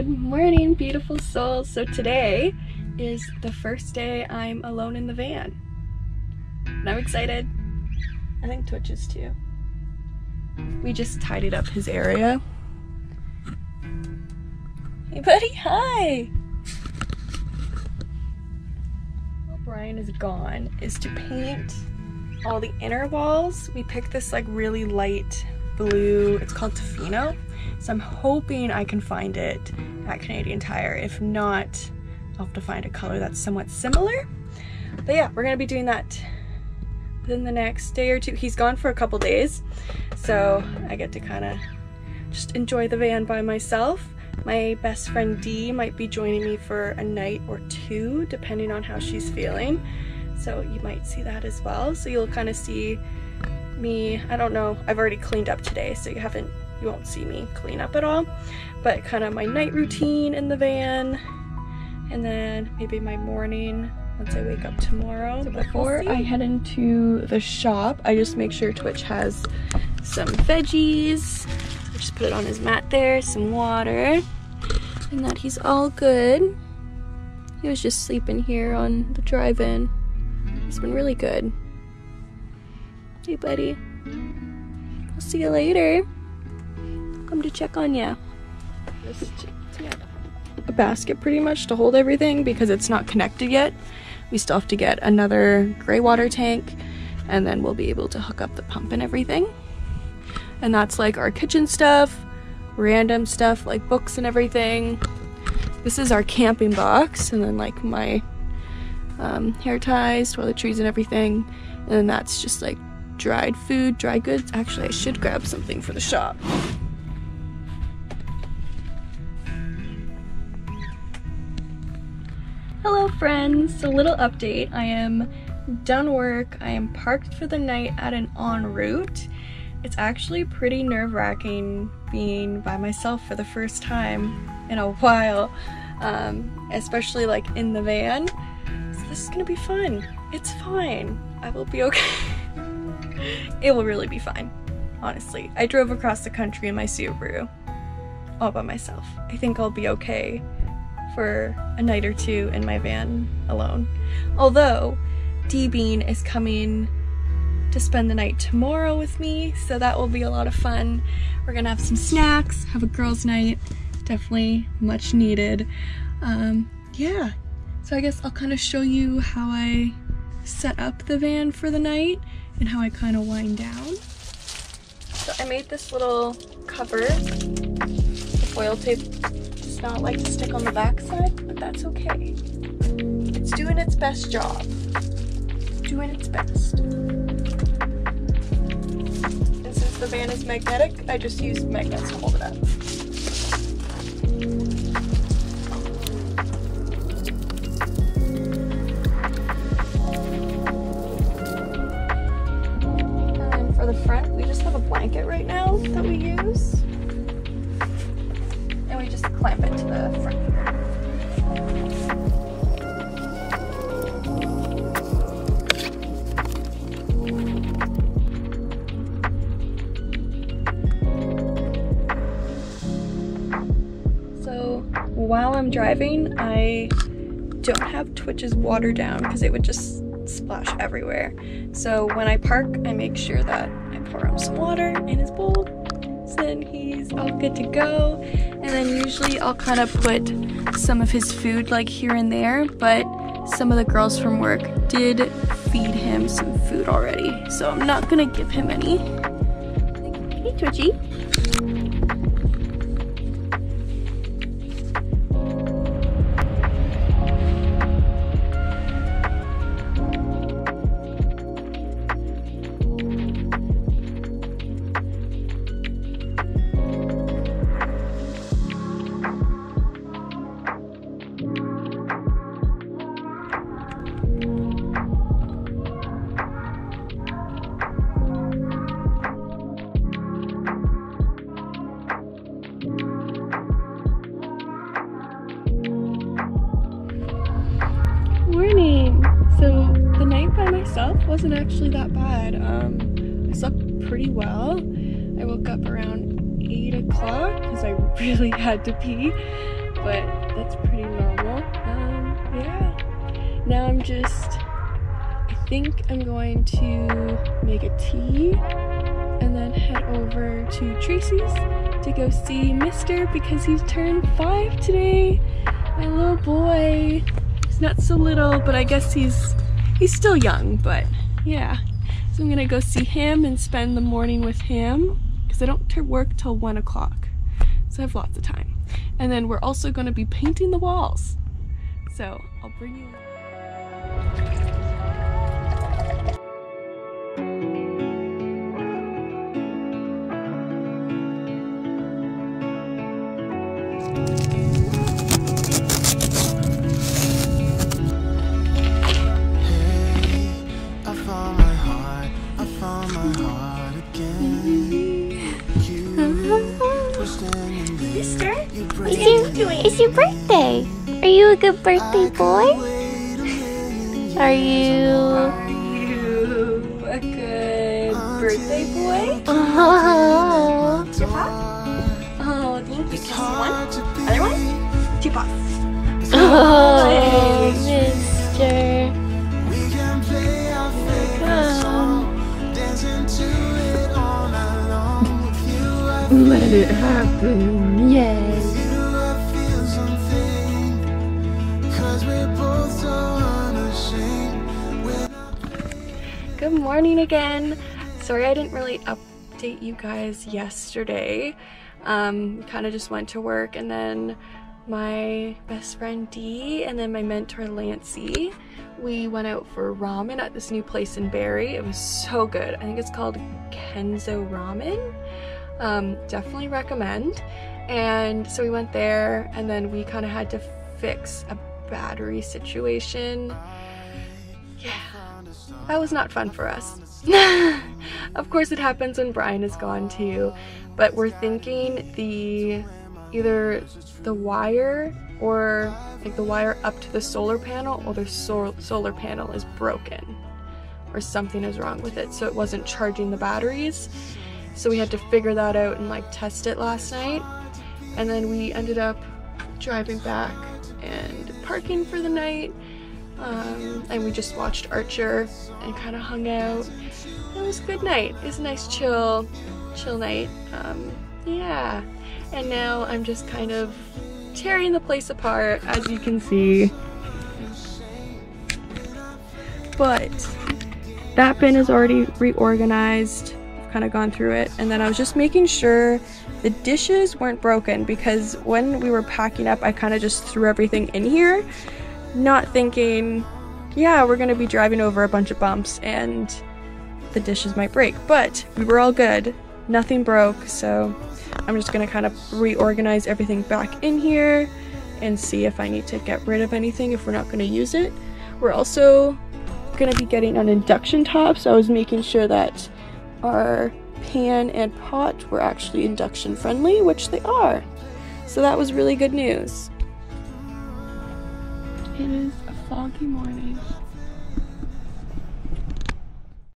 Good morning, beautiful souls. So today is the first day I'm alone in the van. And I'm excited. I think Twitch is too. We just tidied up his area. Hey buddy, hi! While Brian is gone, is to paint all the inner walls. We picked this like really light blue, it's called Tofino. So I'm hoping I can find it at Canadian Tire. If not, I'll have to find a color that's somewhat similar. But yeah, we're gonna be doing that within the next day or two. He's gone for a couple days, so I get to kind of just enjoy the van by myself. My best friend Dea might be joining me for a night or two, depending on how she's feeling. So you might see that as well. So you'll kind of see me, I don't know, I've already cleaned up today, so you haven't you won't see me clean up at all. But kind of my night routine in the van, and then maybe my morning once I wake up tomorrow. So before I head into the shop, I just make sure Twitch has some veggies. I just put it on his mat there, some water, and that he's all good. He was just sleeping here on the drive-in. He's been really good. Hey, buddy. I'll see you later come to check on you. a basket pretty much to hold everything because it's not connected yet. We still have to get another gray water tank and then we'll be able to hook up the pump and everything. And that's like our kitchen stuff, random stuff like books and everything. This is our camping box and then like my um, hair ties, toiletries and everything. And then that's just like dried food, dry goods. Actually, I should grab something for the shop. Friends! A little update. I am done work. I am parked for the night at an ONroute. It's actually pretty nerve-wracking being by myself for the first time in a while, um, especially like in the van. So this is gonna be fun. It's fine. I will be okay. it will really be fine, honestly. I drove across the country in my Subaru all by myself. I think I'll be okay for a night or two in my van alone. Although, Dea Bean is coming to spend the night tomorrow with me, so that will be a lot of fun. We're gonna have some snacks, have a girls' night, definitely much needed. Um, yeah, so I guess I'll kind of show you how I set up the van for the night and how I kind of wind down. So I made this little cover, foil tape not like to stick on the back side, but that's okay. It's doing its best job. doing its best. And since the van is magnetic, I just used magnets to hold it up. Clamp it to the front. So while I'm driving, I don't have Twitch's water down because it would just splash everywhere. So when I park, I make sure that I pour him some water in his bowl and he's all good to go. And then usually I'll kind of put some of his food like here and there, but some of the girls from work did feed him some food already. So I'm not gonna give him any. Hey Twitchy. Wasn't actually that bad. Um, I slept pretty well. I woke up around 8 o'clock because I really had to pee. but that's pretty normal. Um, yeah. Now I'm just, I think I'm going to make a tea and then head over to Tracy's to go see Mister because he's turned five today. My little boy. He's not so little, but I guess he's he's still young, but yeah. So I'm gonna go see him and spend the morning with him because I don't work till one o'clock. So I have lots of time. And then we're also gonna be painting the walls. So I'll bring you It's your it's your birthday. Are you a good birthday boy? Are you? Are you a good birthday boy? Uh-huh. Oh. Two? Oh, thank you. Just one? Other one? Two paws. Oh, Let it happen. Yes. Good morning again. Sorry I didn't really update you guys yesterday. Um, kind of just went to work and then my best friend Dea and then my mentor Lancey, we went out for ramen at this new place in Barrie. It was so good. I think it's called Kenzo Ramen. Um, definitely recommend. And so we went there and then we kind of had to fix a battery situation. Yeah, that was not fun for us. of course, it happens when Brian is gone too, but we're thinking the either the wire or like the wire up to the solar panel or the sol solar panel is broken or something is wrong with it so it wasn't charging the batteries so we had to figure that out and like test it last night and then we ended up driving back and parking for the night um, and we just watched Archer and kind of hung out. It was a good night. It was a nice chill, chill night. Um, yeah. And now I'm just kind of tearing the place apart, as you can see. But that bin is already reorganized. Kind of gone through it. And then I was just making sure the dishes weren't broken because when we were packing up, I kind of just threw everything in here not thinking, yeah, we're gonna be driving over a bunch of bumps and the dishes might break. But we were all good, nothing broke, so I'm just gonna kind of reorganize everything back in here and see if I need to get rid of anything if we're not gonna use it. We're also gonna be getting an induction top, so I was making sure that our pan and pot were actually induction friendly, which they are. So that was really good news. It is a foggy morning.